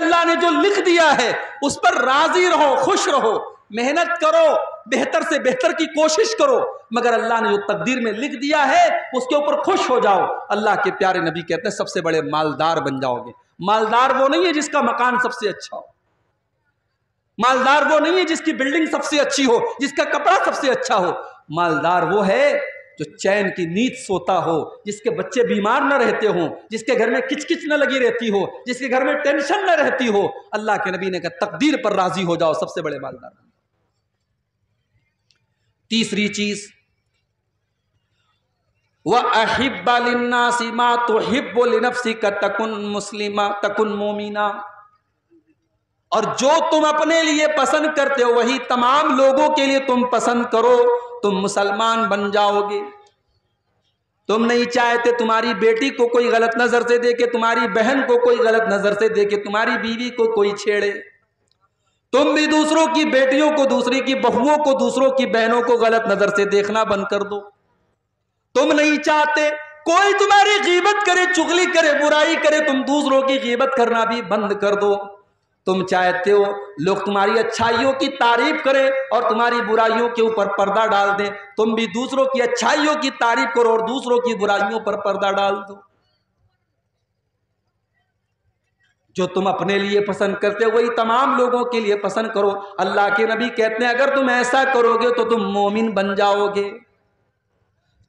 अल्लाह ने जो लिख दिया है, उस पर राज़ी रहो, खुश रहो। मेहनत करो, बेहतर से बेहतर की कोशिश करो, मगर अल्लाह ने जो तकदीर में लिख दिया है, उसके ऊपर खुश हो जाओ। अल्लाह के प्यारे नबी कहते हैं, सबसे बड़े मालदार बन जाओगे। मालदार वो नहीं है जिसका मकान सबसे अच्छा हो। मालदार वो नहीं है जिसकी बिल्डिंग सबसे अच्छी हो, जिसका कपड़ा सबसे अच्छा हो। मालदार वो है जो चैन की नींद सोता हो, जिसके बच्चे बीमार न रहते हो, जिसके घर में किचकिच न लगी रहती हो, जिसके घर में टेंशन न रहती हो, अल्लाह के नबी ने कहा, तकदीर पर राज़ी हो जाओ, सबसे बड़े मालदार तीसरी चीज़, वह अहिब्बालिन्ना सीमा तो हिब्बोलिनफसी का तकुन मुस्लिमा, तकुन मोमिना। और जो तुम अपने लिए पसंद करते हो, वही तमाम लोगों के लिए तुम पसंद करो, तुम मुसलमान बन जाओगे। तुम नहीं चाहते तुम्हारी बेटी को कोई गलत नज़र से देखे, तुम्हारी बहन को कोई गलत नज़र से देखे, तुम्हारी बीवी को कोई छेड़े। तुम भी दूसरों की बेटियों को, दूसरी की बहुओं को, दूसरों की बहनों को गलत नज़र से देखना बंद कर दो। तुम नहीं चाहते कोई तुम्हारी कीमत करे, चुगली करे, बुराई करे, तुम दूसरों की कीमत करना भी बंद कर दो। तुम चाहते हो लोग तुम्हारी अच्छाइयों की तारीफ़ करें और तुम्हारी बुराइयों के ऊपर पर्दा डाल दें। तुम भी दूसरों की अच्छाइयों की तारीफ़ करो और दूसरों की बुराइयों पर पर्दा डाल दो। जो तुम अपने लिए पसंद करते हो, वही तमाम लोगों के लिए पसंद करो। अल्लाह के नबी कहते हैं, अगर तुम ऐसा करोगे तो तुम मोमिन बन जाओगे।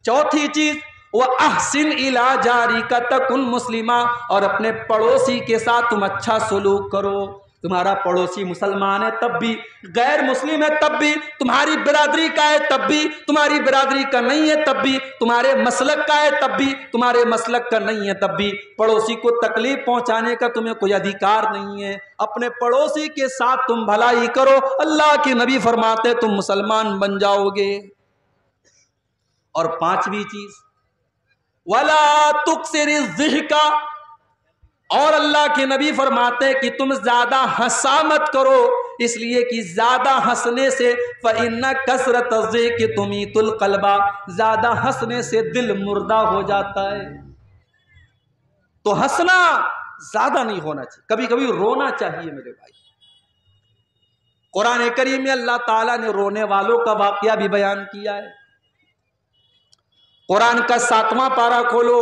चौथी चीज़, वह अहसिन इला जारी का तकुन मुस्लिमा और अपने पड़ोसी के साथ तुम अच्छा सलूक करो। तुम्हारा पड़ोसी मुसलमान है, तब भी, गैर मुस्लिम है, तब भी, तुम्हारी बिरादरी का है, तब भी, तुम्हारी बिरादरी का नहीं है, तब भी, तुम्हारे मसलक का है, तब भी, तुम्हारे मसलक का नहीं है, तब भी, पड़ोसी को तकलीफ़ पहुँचाने का तुम्हें कोई अधिकार नहीं है। अपने पड़ोसी के साथ तुम भलाई करो, अल्लाह के नबी फरमाते तुम मुसलमान बन जाओगे। और पांचवी चीज़, वाला तुक से का और अल्लाह के नबी फरमाते हैं कि तुम ज़्यादा हंसा मत करो, इसलिए कि ज़्यादा हंसने से फ़िन कसरत के तुमी तुल कलबा, ज़्यादा हंसने से दिल मुर्दा हो जाता है। तो हंसना ज़्यादा नहीं होना चाहिए कभी कभी रोना चाहिए मेरे भाई। कुरान करीम में अल्लाह ताला ने रोने वालों का वाक्य भी बयान किया है। कुरान का सातवां पारा खोलो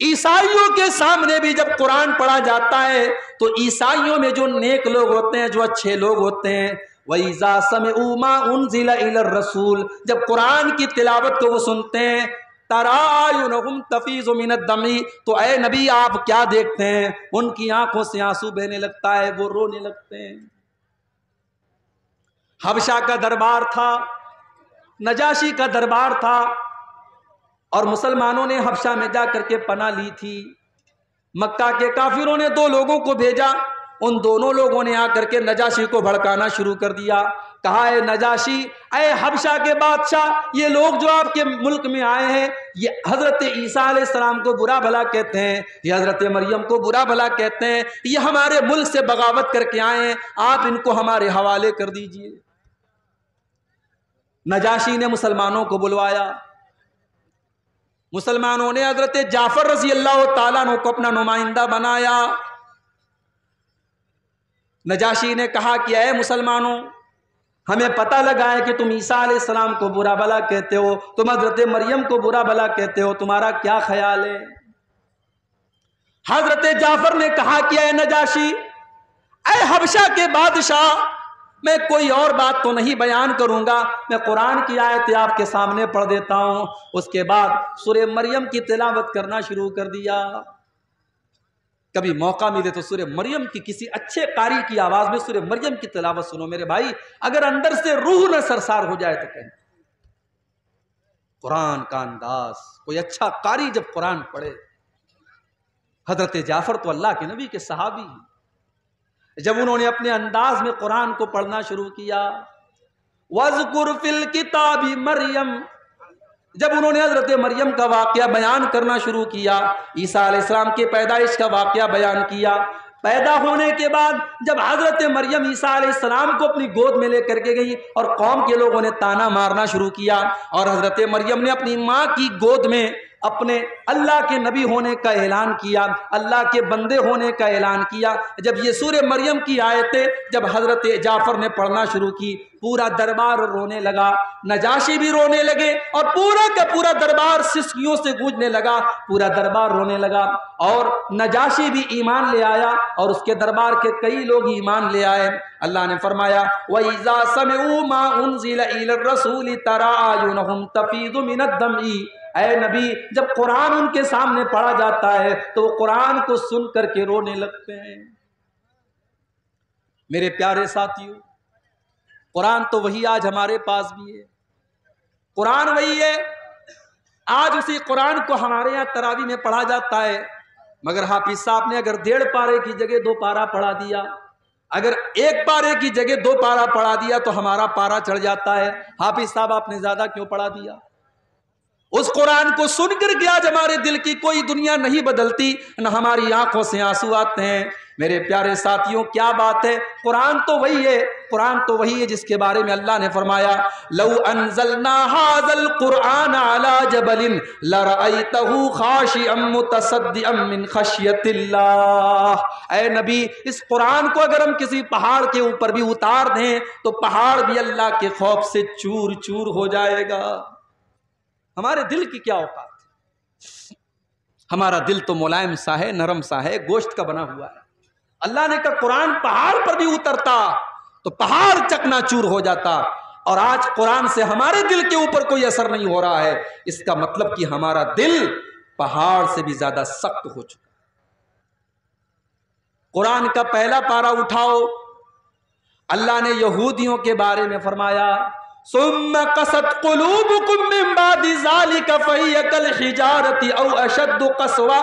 ईसाइयों के सामने भी जब कुरान पढ़ा जाता है तो ईसाइयों में जो नेक लोग होते हैं जो अच्छे लोग होते हैं वईजा सम उमा उन रसूल जब कुरान की तिलावत को वो सुनते हैं दमी। तो ए नबी, आप क्या देखते हैं? उनकी आँखों से आँसू बहने लगता है, वो रोने लगते हैं। हबशा का दरबार था, नजाशी का दरबार था, और मुसलमानों ने हबशा में जा करके पना ली थी। मक्का के काफिरों ने दो लोगों को भेजा। उन दोनों लोगों ने आकर के नजाशी को भड़काना शुरू कर दिया। कहा है नजाशी? अय हबशा के बादशाह, ये लोग जो आपके मुल्क में आए हैं, ये हज़रत ईसा सलाम को बुरा भला कहते हैं, ये हज़रत मरियम को बुरा भला कहते हैं, ये हमारे मुल्क से बगावत करके आए हैं, आप इनको हमारे हवाले कर दीजिए। नजाशी ने मुसलमानों को बुलवाया। मुसलमानों ने हज़रत जाफ़र रज़ी अल्लाह तु को अपना नुमाइंदा बनाया। नजाशी ने कहा कि अय मुसलमानों हमें पता लगा है कि तुम ईसा सलाम को बुरा भला कहते हो, तुम हज़रत मरियम को बुरा भला कहते हो, तुम्हारा क्या ख्याल है? हज़रत जाफ़र ने कहा कि अय नजाशी अय हबशा के बादशाह, मैं कोई और बात तो नहीं बयान करूँगा। मैं कुरान की आयत आपके सामने पढ़ देता हूँ। उसके बाद सुरे मरियम की तिलावत करना शुरू कर दिया। कभी मौका मिले तो सूर्य मरियम की किसी अच्छे कारी की आवाज़ में सूर्य मरियम की तलावत सुनो, मेरे भाई। अगर अंदर से रूह न सरसार हो जाए तो कहें कुरान का अंदाज, कोई अच्छा कारी जब कुरान पढ़े। हज़रत जाफ़र तो अल्लाह के नबी के सहाबी जब उन्होंने अपने अंदाज में कुरान को पढ़ना शुरू किया, वजकुर फिल किताबी मरियम जब उन्होंने हज़रत मरियम का वाक्य बयान करना शुरू किया, ईसा आलाम के पैदाइश का वाक्य बयान किया। पैदा होने के बाद जब हज़रत मरियम ईसा आलाम को अपनी गोद में लेकर के गई और कौम के लोगों ने ताना मारना शुरू किया और हज़रत मरियम ने अपनी माँ की गोद में अपने अल्लाह के नबी होने का ऐलान किया, अल्लाह के बंदे होने का ऐलान किया। जब ये सूर्य मरियम की आयतें, जब हज़रत जाफ़र ने पढ़ना शुरू की, पूरा दरबार रोने लगा, नजाशी भी रोने लगे और पूरा का पूरा दरबार सिस्कियों से गूंजने लगा, पूरा दरबार रोने लगा और नजाशी भी ईमान ले आया और उसके दरबार के कई लोग ईमान ले आए। अल्लाह ने फरमाया वईजा तरा ऐ नबी, जब कुरान उनके सामने पढ़ा जाता है तो वो कुरान को सुन करके रोने लगते हैं। मेरे प्यारे साथियों, कुरान तो वही आज हमारे पास भी है। कुरान वही है, आज उसी कुरान को हमारे यहाँ तरावी में पढ़ा जाता है। मगर हाफिज साहब ने अगर डेढ़ पारे की जगह दो पारा पढ़ा दिया, अगर एक पारे की जगह दो पारा पढ़ा दिया तो हमारा पारा चढ़ जाता है। हाफिज साहब, आपने ज़्यादा क्यों पढ़ा दिया? उस कुरान को सुनकर के आज हमारे दिल की कोई दुनिया नहीं बदलती, न हमारी आँखों से आँसू आते हैं। मेरे प्यारे साथियों, क्या बात है? कुरान तो वही है, कुरान तो वही है जिसके बारे में अल्लाह ने फरमाया लऊ अनजलना हाजल कुरान अला जबलिन लरअतहु नबी, इस कुरान को अगर हम किसी पहाड़ के ऊपर भी उतार दें तो पहाड़ भी अल्लाह के खौफ से चूर चूर हो जाएगा। हमारे दिल की क्या औकात है? हमारा दिल तो मुलायम सा है, नरम सा है, गोश्त का बना हुआ है। अल्लाह ने कहा, कुरान पहाड़ पर भी उतरता तो पहाड़ चकनाचूर हो जाता। और आज कुरान से हमारे दिल के ऊपर कोई असर नहीं हो रहा है। इसका मतलब कि हमारा दिल पहाड़ से भी ज़्यादा सख्त हो चुका कुरान का पहला पारा उठाओ। अल्लाह ने यहूदियों के बारे में फरमाया सुम कसत हिजारती अशद कसवा।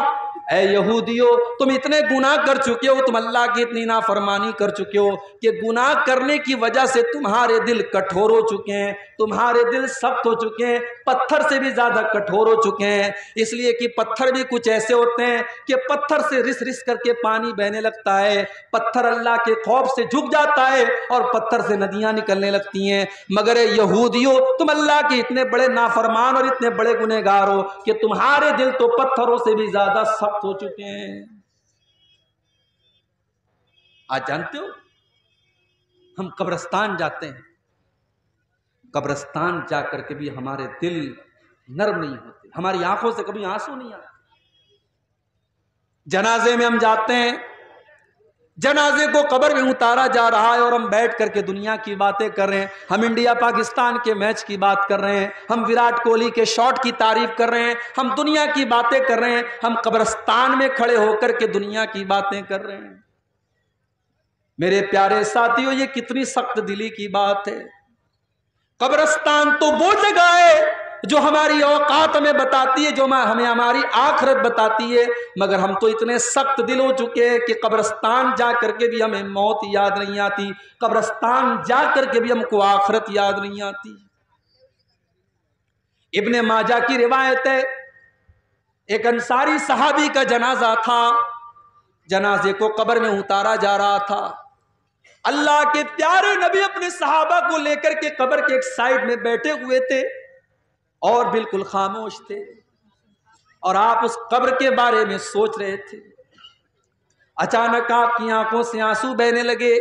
ए यहूदियो, तुम इतने गुनाह कर चुके हो, तुम अल्लाह की इतनी नाफरमानी कर चुके हो कि गुनाह करने की वजह से तुम्हारे दिल कठोर हो चुके हैं, तुम्हारे दिल सख्त हो चुके हैं, पत्थर से भी ज़्यादा कठोर हो चुके हैं। इसलिए कि पत्थर भी कुछ ऐसे होते हैं कि पत्थर से रिस रिस करके पानी बहने लगता है, पत्थर अल्लाह के खौफ से झुक जाता है और पत्थर से नदियाँ निकलने लगती हैं। मगर यहूदियों, तुम अल्लाह के इतने बड़े नाफरमान और इतने बड़े गुनहगार हो कि तुम्हारे दिल तो पत्थरों से भी ज़्यादा सख्त समाप्त हो चुके हैं। आज जानते हो? हम कब्रस्तान जाते हैं। कब्रस्तान जाकर के भी हमारे दिल नर्म नहीं होते, हमारी आँखों से कभी आँसू नहीं आते। जनाजे में हम जाते हैं जनाजे को कब्र में उतारा जा रहा है और हम बैठ करके दुनिया की बातें कर रहे हैं। हम इंडिया पाकिस्तान के मैच की बात कर रहे हैं। हम विराट कोहली के शॉट की तारीफ़ कर रहे हैं। हम दुनिया की बातें कर रहे हैं। हम कब्रस्तान में खड़े होकर के दुनिया की बातें कर रहे हैं। मेरे प्यारे साथियों, ये कितनी सख्त दिली की बात है। कब्रस्तान तो वो जगह है जो हमारी औकात हमें बताती है, जो हमें हमारी आखरत बताती है, मगर हम तो इतने सख्त दिल हो चुके हैं कि कब्रस्तान जा करके भी हमें मौत याद नहीं आती। कब्रस्तान जा करके भी हमको आखरत याद नहीं आती। इब्ने माजा की रिवायत है, एक अंसारी सहाबी का जनाजा था। जनाजे को कब्र में उतारा जा रहा था। अल्लाह के प्यारे नबी अपने सहाबा को लेकर के कब्र के एक साइड में बैठे हुए थे। और बिल्कुल खामोश थे। और आप उस कब्र के बारे में सोच रहे थे। अचानक आपकी आँखों से आँसू बहने लगे।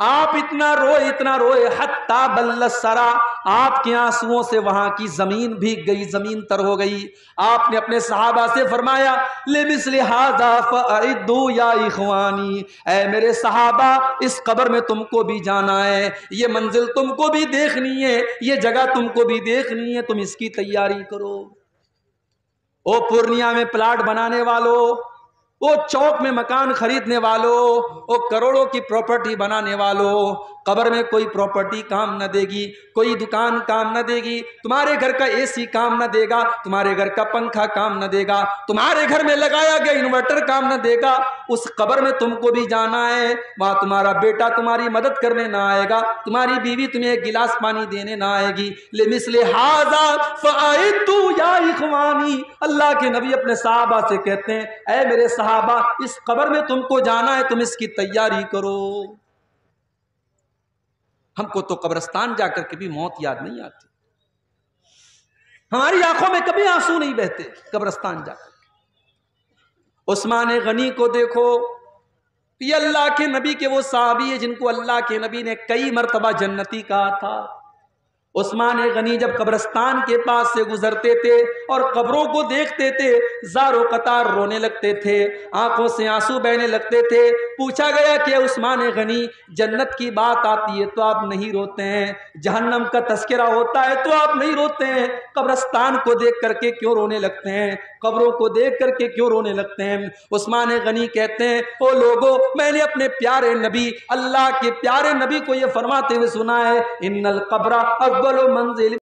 आप इतना रोए इतना रोए, हत्ता बल्लसरा आपके आंसुओं से वहाँ की ज़मीन भीग गई, ज़मीन तर हो गई। आपने अपने साहबा से फरमाया, ले हाजा या इखवानी, ऐ मेरे सहाबा, इस कब्र में तुमको भी जाना है, ये मंजिल तुमको भी देखनी है, ये जगह तुमको भी देखनी है, तुम इसकी तैयारी करो। ओ पूर्णिया में प्लाट बनाने वालों वो चौक में मकान खरीदने वालों वो करोड़ों की प्रॉपर्टी बनाने वालों कब्र में कोई प्रॉपर्टी काम न देगी, कोई दुकान काम न देगी, तुम्हारे घर का एसी काम न देगा, तुम्हारे घर का पंखा काम न देगा, तुम्हारे घर में लगाया गया इन्वर्टर काम न देगा, उस कब्र में तुमको भी जाना है, वहाँ तुम्हारा बेटा तुम्हारी मदद करने ना आएगा, तुम्हारी बीवी तुम्हें एक गिलास पानी देने ना आएगी। ले मिसले हाजा तू या अल्लाह के नबी अपने साहबा से कहते हैं अरे मेरे साहबा, इस कब्र में तुमको जाना है, तुम इसकी तैयारी करो। हमको तो कब्रस्तान जाकर के भी मौत याद नहीं आती। हमारी आँखों में कभी आँसू नहीं बहते कब्रस्तान जाकर उस्मान गनी को देखो ये अल्लाह के नबी के वो साहबी है जिनको अल्लाह के नबी ने कई मरतबा जन्नती कहा था। उस्मान गनी जब कब्रस्तान के पास से गुजरते थे और कब्रों को देखते थे, जारो कतार रोने लगते थे, आँखों से आँसू बहने लगते थे, पूछा गया कि उस्मान गनी, जन्नत की बात आती है तो आप नहीं रोते हैं? जहन्नम का तस्करा होता है तो आप नहीं रोते हैं? कब्रस्तान को देख करके क्यों रोने लगते हैं? कब्रों को देख करके क्यों रोने लगते हैं? उस्मान गनी कहते हैं, ओ लोगो, मैंने अपने प्यारे नबी, अल्लाह के प्यारे नबी को यह फरमाते हुए सुना है इन कब्रा अव्वल मंजिल